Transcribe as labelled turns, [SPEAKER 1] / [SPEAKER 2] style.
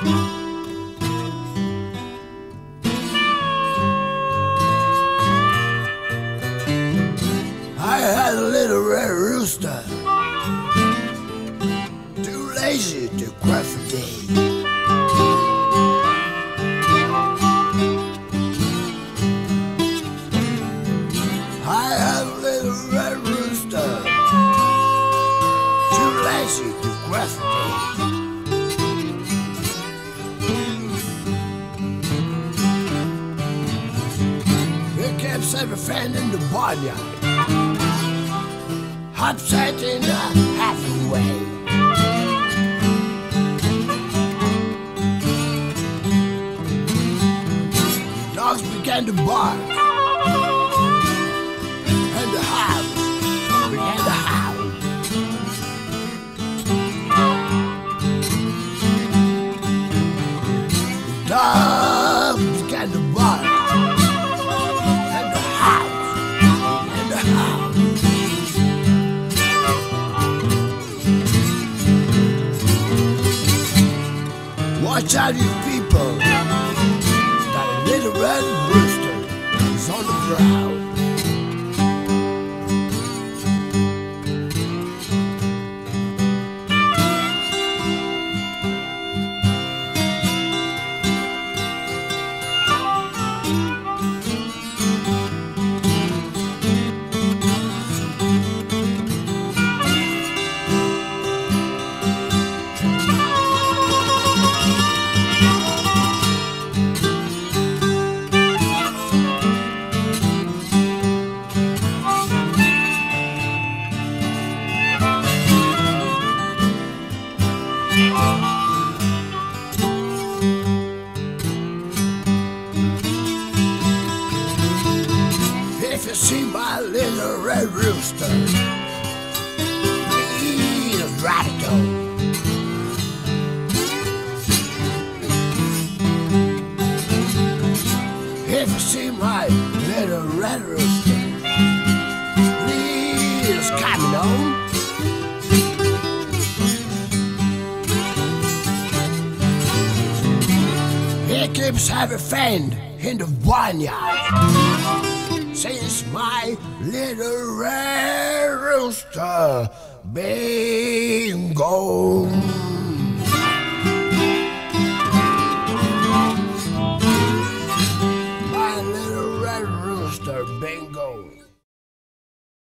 [SPEAKER 1] I had a little red rooster, too lazy to cry for days. I had a little red rooster, too lazy to cry for days. Here keeps every friend in the barnyard, upset in a happy way. Dogs began to bark, and the began to howl. Dogs began to bark, Watch out, you people! That little red rooster is on the prowl. See my little red rooster, he's radical. If you see my little red rooster, please come on. He keeps having friend in the barnyard since my little red rooster been gone.